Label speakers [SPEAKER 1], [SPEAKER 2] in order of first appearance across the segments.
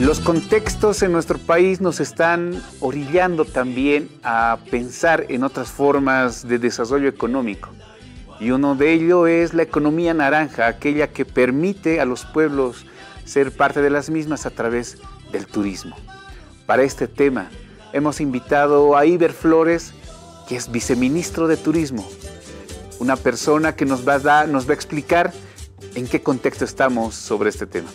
[SPEAKER 1] Los contextos en nuestro país nos están orillando también a pensar en otras formas de desarrollo económico. Y uno de ellos es la economía naranja, aquella que permite a los pueblos ser parte de las mismas a través del turismo. Para este tema hemos invitado a Iber Flores, que es viceministro de Turismo, una persona que nos va a, nos va a explicar en qué contexto estamos sobre este tema.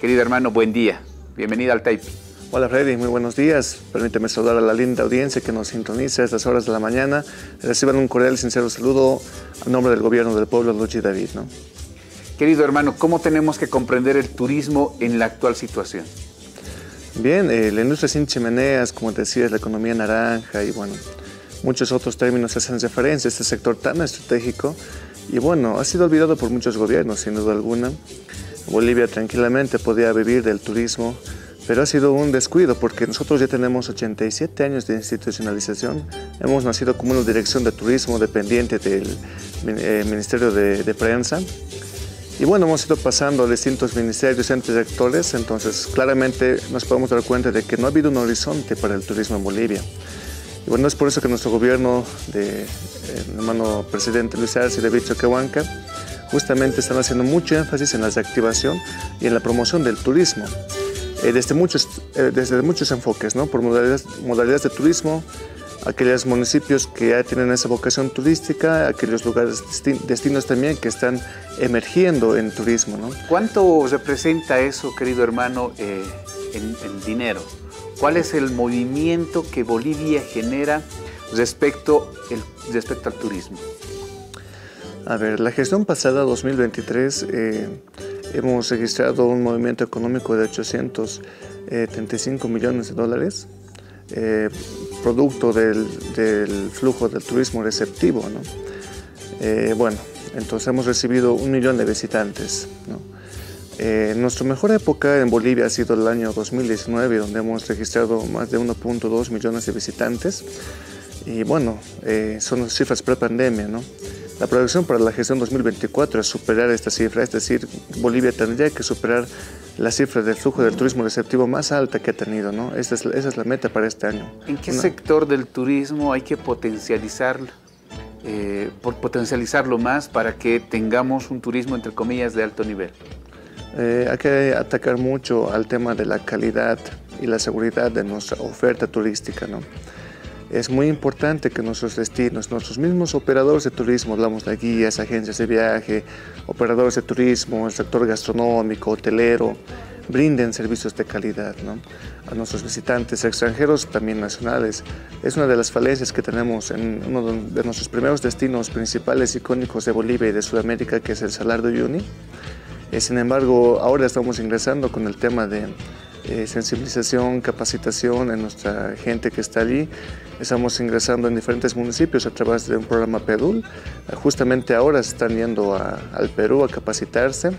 [SPEAKER 1] Querido hermano, buen día. Bienvenida al tape.
[SPEAKER 2] Hola Freddy, muy buenos días. Permíteme saludar a la linda audiencia que nos sintoniza a estas horas de la mañana. Reciban un cordial y sincero saludo a nombre del gobierno del pueblo, Luchi David. ¿no?
[SPEAKER 1] Querido hermano, ¿cómo tenemos que comprender el turismo en la actual situación?
[SPEAKER 2] Bien, eh, la industria sin chimeneas, como te decía, la economía naranja y bueno, muchos otros términos hacen referencia a este sector tan estratégico y bueno, ha sido olvidado por muchos gobiernos, sin duda alguna. Bolivia tranquilamente podía vivir del turismo, pero ha sido un descuido porque nosotros ya tenemos 87 años de institucionalización. Hemos nacido como una dirección de turismo dependiente del eh, Ministerio de, Prensa. Y bueno, hemos ido pasando a distintos ministerios, entes rectores, entonces claramente nos podemos dar cuenta de que no ha habido un horizonte para el turismo en Bolivia. Y bueno, es por eso que nuestro gobierno de eh, hermano presidente Luis Arce de Bicho Quehuanca justamente están haciendo mucho énfasis en la reactivación y en la promoción del turismo, eh, desde, muchos, eh, desde muchos enfoques, ¿no? por modalidades, modalidades de turismo, aquellos municipios que ya tienen esa vocación turística, aquellos lugares, destinos también que están emergiendo en turismo.
[SPEAKER 1] ¿Cuánto representa eso, querido hermano, eh, en, dinero? ¿Cuál es el movimiento que Bolivia genera respecto, respecto al turismo?
[SPEAKER 2] A ver, la gestión pasada 2023 eh, hemos registrado un movimiento económico de 835 millones de dólares, eh, producto del, flujo del turismo receptivo. ¿no? Eh, bueno, entonces hemos recibido un millón de visitantes. nuestra mejor época en Bolivia ha sido el año 2019, donde hemos registrado más de 1.2 millones de visitantes. Y bueno, son cifras pre-pandemia, ¿no? La proyección para la gestión 2024 es superar esta cifra, es decir, Bolivia tendría que superar la cifra del flujo del turismo receptivo más alta que ha tenido, ¿no? Esa es, esa es la meta para este año.
[SPEAKER 1] ¿En qué sector del turismo hay que potencializarlo, eh, por potencializarlo más para que tengamos un turismo, entre comillas, de alto nivel?
[SPEAKER 2] Eh, hay que atacar mucho al tema de la calidad y la seguridad de nuestra oferta turística, ¿no? Es muy importante que nuestros destinos, nuestros mismos operadores de turismo, hablamos de guías, agencias de viaje, operadores de turismo, el sector gastronómico, hotelero, brinden servicios de calidad ¿no? a nuestros visitantes extranjeros, también nacionales. Es una de las falencias que tenemos en uno de nuestros primeros destinos principales icónicos de Bolivia y de Sudamérica, que es el Salar de Uyuni. Eh, sin embargo, ahora estamos ingresando con el tema de eh, sensibilización, capacitación en nuestra gente que está allí. Estamos ingresando en diferentes municipios a través de un programa PEDUL. Justamente ahora están yendo al Perú a capacitarse.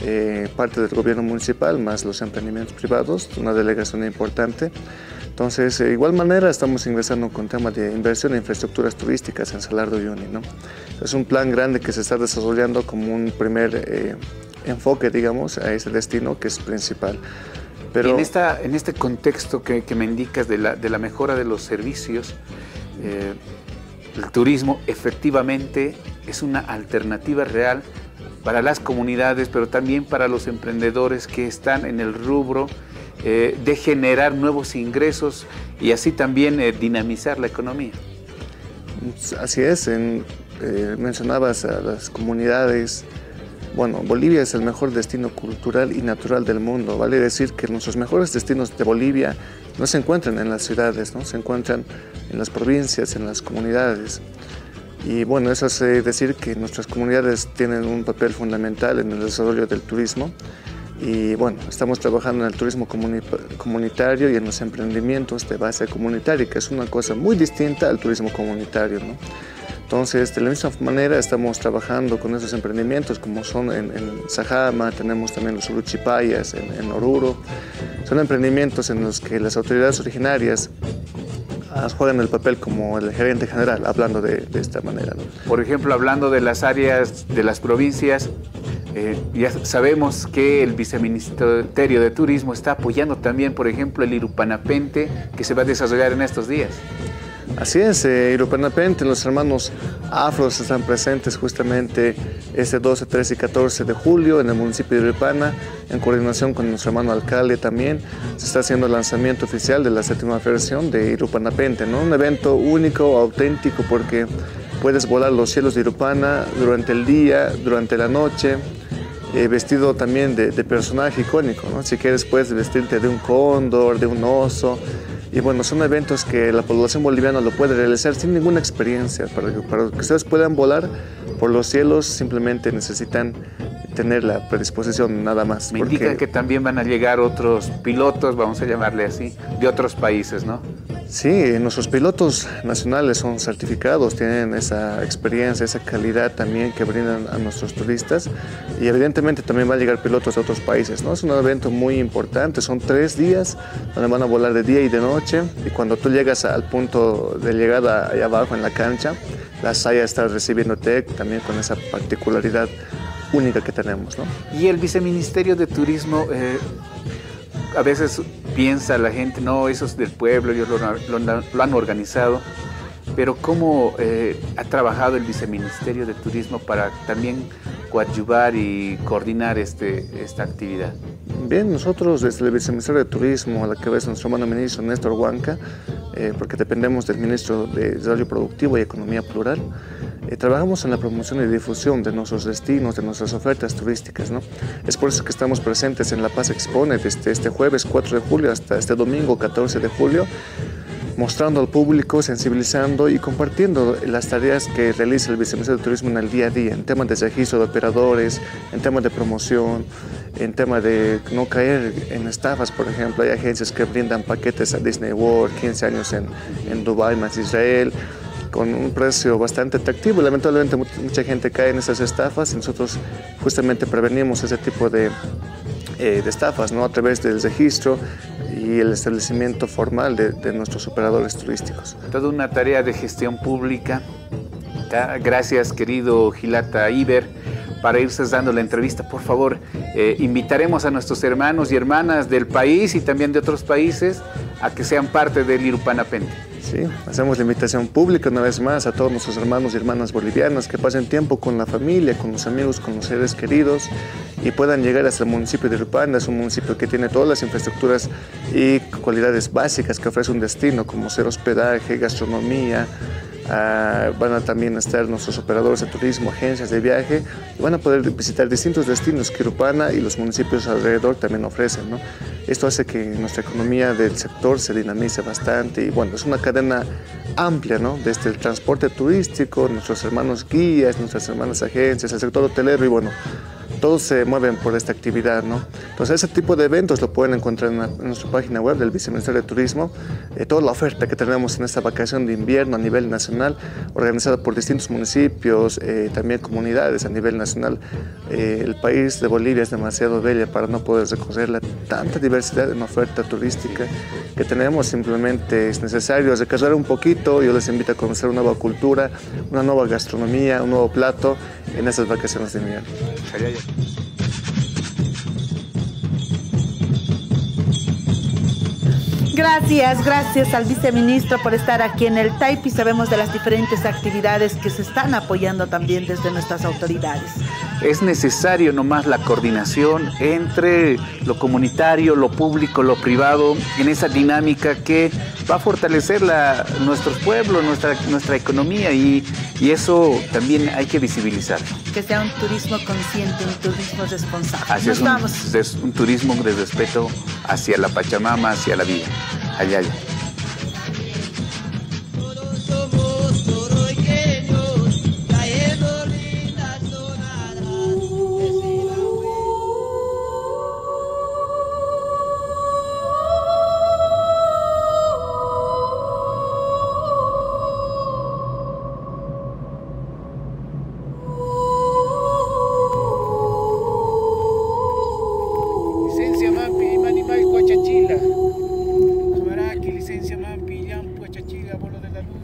[SPEAKER 2] Eh, parte del gobierno municipal más los emprendimientos privados, una delegación importante. Entonces, de igual manera, estamos ingresando con tema de inversión en infraestructuras turísticas en Salar de Uyuni. ¿no? Es un plan grande que se está desarrollando como un primer eh, enfoque, digamos, a ese destino que es principal.
[SPEAKER 1] Pero... en, esta, en este contexto que, me indicas de la, de la, mejora de los servicios, eh, el turismo efectivamente es una alternativa real para las comunidades, pero también para los emprendedores que están en el rubro eh, de generar nuevos ingresos y así también eh, dinamizar la economía.
[SPEAKER 2] Así es, mencionabas a las comunidades, bueno, Bolivia es el mejor destino cultural y natural del mundo. Vale decir que nuestros mejores destinos de Bolivia no se encuentran en las ciudades, ¿no? se encuentran en las provincias, en las comunidades. Y bueno, eso hace decir que nuestras comunidades tienen un papel fundamental en el desarrollo del turismo. Y bueno, estamos trabajando en el turismo comunitario y en los emprendimientos de base comunitaria, que es una cosa muy distinta al turismo comunitario. ¿no? Entonces, de la misma manera estamos trabajando con esos emprendimientos como son en, Sajama, tenemos también los Uruchipayas, en, Oruro. Son emprendimientos en los que las autoridades originarias ah, juegan el papel como el gerente general, hablando de, esta manera.
[SPEAKER 1] Por ejemplo, hablando de las áreas de las provincias, Eh, ya sabemos que el Viceministerio de Turismo está apoyando también, por ejemplo, el Irupanapente que se va a desarrollar en estos días.
[SPEAKER 2] Así es, eh, Irupanapente, los hermanos afros están presentes justamente este 12, 13 y 14 de julio en el municipio de Irupana, en coordinación con nuestro hermano alcalde también. Se está haciendo el lanzamiento oficial de la séptima versión de Irupanapente, ¿no? un evento único, auténtico, porque puedes volar los cielos de Irupana durante el día, durante la noche, eh, vestido también de, personaje icónico. ¿no? Si quieres puedes vestirte de un cóndor, de un oso. Y bueno, son eventos que la población boliviana lo puede realizar sin ninguna experiencia. Para para que ustedes puedan volar por los cielos simplemente necesitan tener la predisposición nada más.
[SPEAKER 1] Me indica que también van a llegar otros pilotos, vamos a llamarle así, de otros países, ¿no?
[SPEAKER 2] Sí, nuestros pilotos nacionales son certificados, tienen esa experiencia, esa calidad también que brindan a nuestros turistas y evidentemente también van a llegar pilotos de otros países, ¿no? Es un evento muy importante, son tres días donde van a volar de día y de noche y cuando tú llegas al punto de llegada allá abajo en la cancha, la SAIA está recibiéndote también con esa particularidad única que tenemos, ¿no?
[SPEAKER 1] Y el Viceministerio de Turismo... Eh, a veces piensa la gente, no, eso es del pueblo, ellos lo, han organizado, pero ¿cómo eh, ha trabajado el Viceministerio de Turismo para también coadyuvar y coordinar este, esta actividad?
[SPEAKER 2] Bien, nosotros desde el Viceministerio de Turismo, a la que ves nuestro hermano ministro Néstor Huanca, eh, porque dependemos del Ministro de Desarrollo Productivo y Economía Plural, eh, trabajamos en la promoción y difusión de nuestros destinos, de nuestras ofertas turísticas. ¿no? Es por eso que estamos presentes en La Paz Expone desde este jueves 4 de julio hasta este domingo 14 de julio, mostrando al público, sensibilizando y compartiendo las tareas que realiza el Viceministerio de Turismo en el día a día, en temas de registro de operadores, en temas de promoción, en temas de no caer en estafas, por ejemplo, hay agencias que brindan paquetes a Disney World, 15 años en, en Dubái más Israel, con un precio bastante atractivo. Lamentablemente mucha gente cae en esas estafas y nosotros justamente prevenimos ese tipo de, eh, estafas ¿no? a través del registro y el establecimiento formal de, nuestros operadores turísticos.
[SPEAKER 1] Toda una tarea de gestión pública. Gracias querido Gilata Iber para irse dando la entrevista. Por favor, eh, invitaremos a nuestros hermanos y hermanas del país y también de otros países a que sean parte del Irupanapente.
[SPEAKER 2] Sí, hacemos la invitación pública una vez más a todos nuestros hermanos y hermanas bolivianos que pasen tiempo con la familia, con los amigos, con los seres queridos y puedan llegar hasta el municipio de Rupana. Es un municipio que tiene todas las infraestructuras y cualidades básicas que ofrece un destino, como ser hospedaje, gastronomía, Van a también estar nuestros operadores de turismo, agencias de viaje, y van a poder visitar distintos destinos que Urupana y los municipios alrededor también ofrecen. ¿no? Esto hace que nuestra economía del sector se dinamice bastante y bueno, es una cadena amplia, ¿no? Desde el transporte turístico, nuestros hermanos guías, nuestras hermanas agencias, el sector hotelero y bueno, todos se mueven por esta actividad, ¿no? Entonces ese tipo de eventos lo pueden encontrar en, nuestra página web del Viceministerio de Turismo, eh, toda la oferta que tenemos en esta vacación de invierno a nivel nacional, organizada por distintos municipios, eh, también comunidades a nivel nacional. Eh, el país de Bolivia es demasiado bella para no poder recorrerla, tanta diversidad en oferta turística que tenemos, simplemente es necesario recargar un poquito, yo les invito a conocer una nueva cultura, una nueva gastronomía, un nuevo plato en estas vacaciones de invierno.
[SPEAKER 3] Gracias, gracias al viceministro por estar aquí en el TAIP y sabemos de las diferentes actividades que se están apoyando también desde nuestras autoridades.
[SPEAKER 1] Es necesario nomás la coordinación entre lo comunitario, lo público, lo privado, en esa dinámica que va a fortalecer la, nuestros pueblos, nuestra, nuestra economía y, y eso también hay que visibilizarlo.
[SPEAKER 3] Que sea un turismo consciente, un turismo responsable.
[SPEAKER 1] Así es, un, es un turismo de respeto hacia la Pachamama, hacia la vida. Allá, allá.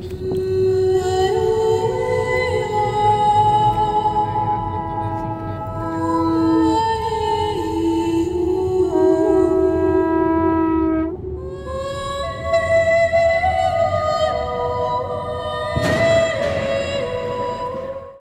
[SPEAKER 1] Bing.